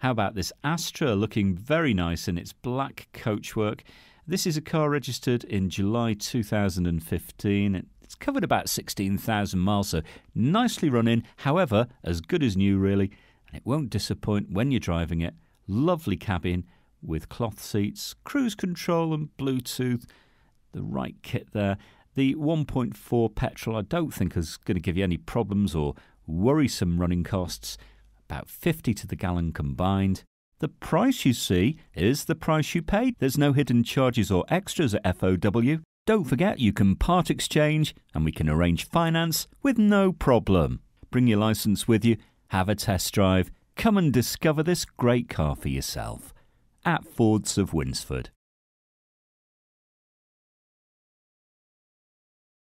How about this Astra looking very nice in its black coachwork? This is a car registered in July 2015. It's covered about 16,000 miles, so nicely run in, however, as good as new, really. And it won't disappoint when you're driving it. Lovely cabin with cloth seats, cruise control, and Bluetooth. The right kit there. The 1.4 petrol, I don't think is going to give you any problems or worrisome running costs about 50 to the gallon combined. The price you see is the price you pay. There's no hidden charges or extras at FOW. Don't forget you can part exchange and we can arrange finance with no problem. Bring your license with you, have a test drive, come and discover this great car for yourself at Fords of Winsford.